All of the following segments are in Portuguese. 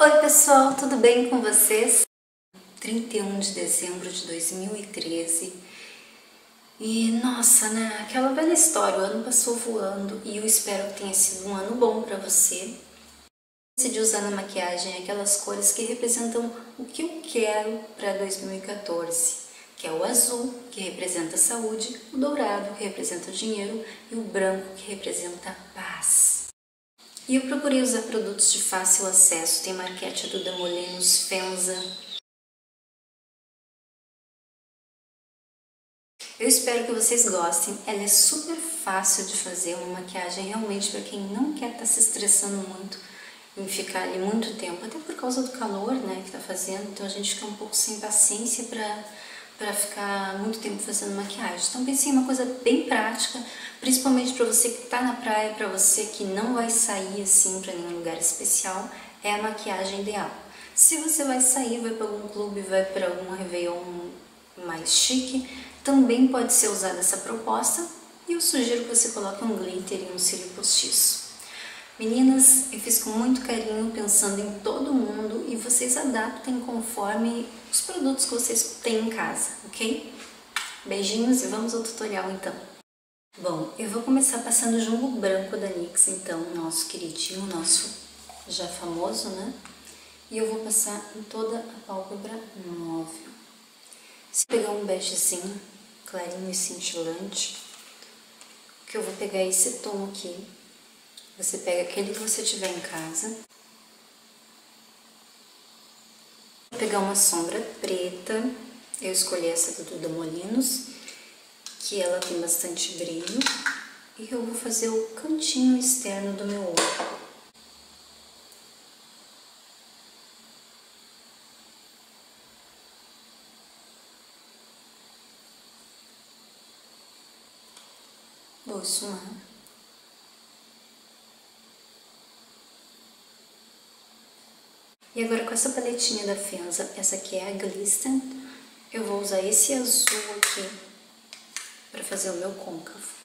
Oi pessoal, tudo bem com vocês? 31 de dezembro de 2013 e nossa, né? Aquela velha história, o ano passou voando e eu espero que tenha sido um ano bom para você. Decidi usar na maquiagem aquelas cores que representam o que eu quero para 2014, que é o azul, que representa a saúde, o dourado, que representa o dinheiro, e o branco, que representa a paz. E eu procurei usar produtos de fácil acesso, tem marquete do Demolinos Fenza. Eu espero que vocês gostem, ela é super fácil de fazer, uma maquiagem realmente para quem não quer estar tá se estressando muito em ficar ali muito tempo, até por causa do calor né, que está fazendo, então a gente fica um pouco sem paciência para para ficar muito tempo fazendo maquiagem. Então pensei em uma coisa bem prática, principalmente para você que está na praia, para você que não vai sair assim para nenhum lugar especial, é a maquiagem ideal. Se você vai sair, vai para algum clube, vai para algum Réveillon mais chique, também pode ser usada essa proposta e eu sugiro que você coloque um glitter e um cílio postiço. Meninas, eu fiz com muito carinho, pensando em todo mundo e vocês adaptem conforme os produtos que vocês têm em casa, ok? Beijinhos e vamos ao tutorial então. Bom, eu vou começar passando o jumbo branco da NYX, então, nosso queridinho, nosso já famoso, né? E eu vou passar em toda a pálpebra móvel. Se pegar um begezinho, clarinho e cintilante, que eu vou pegar esse tom aqui, você pega aquele que você tiver em casa. Vou pegar uma sombra preta. Eu escolhi essa do Duda Molinos, que ela tem bastante brilho. E eu vou fazer o cantinho externo do meu olho. Vou esfumar. E agora com essa paletinha da Fenza, essa aqui é a Glisten, eu vou usar esse azul aqui para fazer o meu côncavo.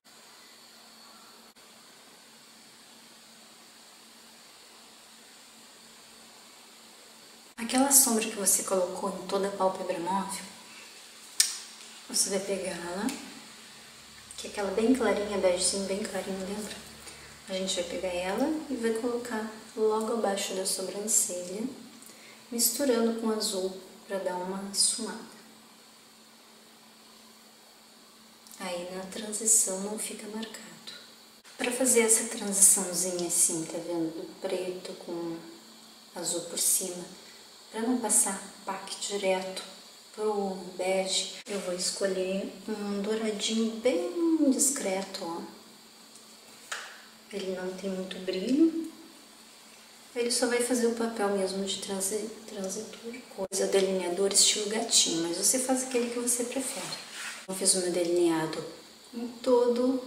Aquela sombra que você colocou em toda a pálpebra móvel, você vai pegar ela, que é aquela bem clarinha, begezinho, bem clarinho, lembra? A gente vai pegar ela e vai colocar logo abaixo da sobrancelha, misturando com azul para dar uma esfumada. Aí na transição não fica marcado. Para fazer essa transiçãozinha assim, tá vendo? Do preto com azul por cima, para não passar pack direto pro bege, eu vou escolher um douradinho bem discreto, ó. Ele não tem muito brilho, ele só vai fazer o papel mesmo de transitor, coisa delineador estilo gatinho, mas você faz aquele que você prefere. Eu fiz o meu delineado em todo,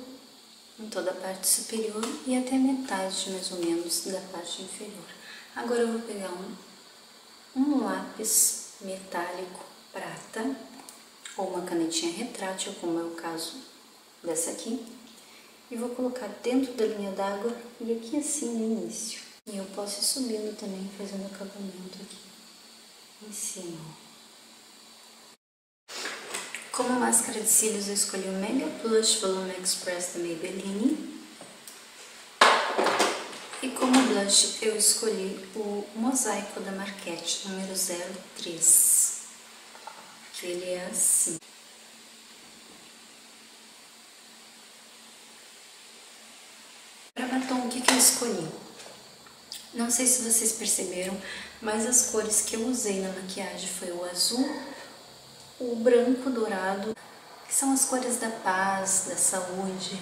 em toda a parte superior e até metade mais ou menos da parte inferior. Agora eu vou pegar um, um lápis metálico prata ou uma canetinha retrátil, como é o caso dessa aqui, e vou colocar dentro da linha d'água e aqui assim no início. E eu posso ir subindo também, fazendo acabamento aqui em cima. Como máscara de cílios, eu escolhi o Mega Plush Volume Express da Maybelline. E como blush, eu escolhi o Mosaico da Marquette, número 03. Que ele é assim. Batom, o que, que eu escolhi? Não sei se vocês perceberam, mas as cores que eu usei na maquiagem foi o azul, o branco dourado, que são as cores da paz, da saúde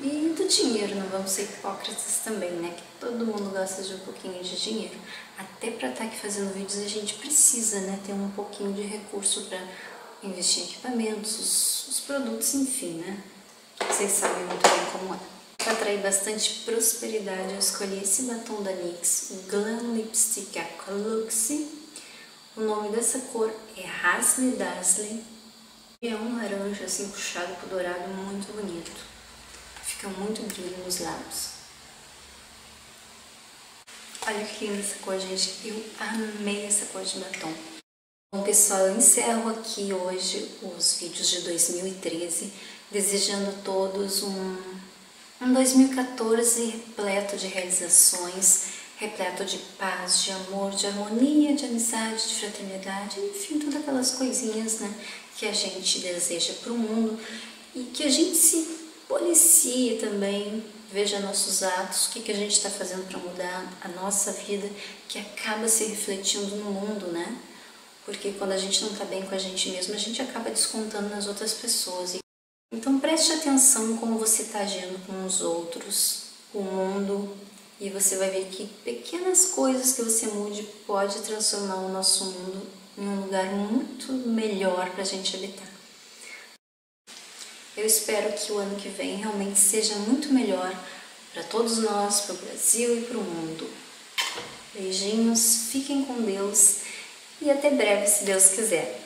e do dinheiro, não vamos ser hipócritas também, né? Que todo mundo gosta de um pouquinho de dinheiro. Até para estar tá aqui fazendo vídeos a gente precisa, né? Ter um pouquinho de recurso para investir em equipamentos, os, os produtos, enfim, né? Vocês sabem muito bem como é. Para atrair bastante prosperidade, eu escolhi esse batom da NYX, o Glam Lipstick Aqualuxe. O nome dessa cor é Razzle Dazzle. E é um laranja assim puxado pro dourado muito bonito. Fica muito brilho nos lábios. Olha que linda essa cor, gente. Eu amei essa cor de batom. Bom, pessoal, eu encerro aqui hoje os vídeos de 2013, desejando a todos um, um 2014 repleto de realizações, repleto de paz, de amor, de harmonia, de amizade, de fraternidade, enfim, todas aquelas coisinhas né, que a gente deseja para o mundo e que a gente se policie também, veja nossos atos, o que, que a gente está fazendo para mudar a nossa vida, que acaba se refletindo no mundo, né? Porque quando a gente não está bem com a gente mesmo, a gente acaba descontando nas outras pessoas. Então preste atenção como você está agindo com os outros, o mundo, e você vai ver que pequenas coisas que você mude pode transformar o nosso mundo em um lugar muito melhor para a gente habitar. Eu espero que o ano que vem realmente seja muito melhor para todos nós, para o Brasil e para o mundo. Beijinhos, fiquem com Deus e até breve, se Deus quiser.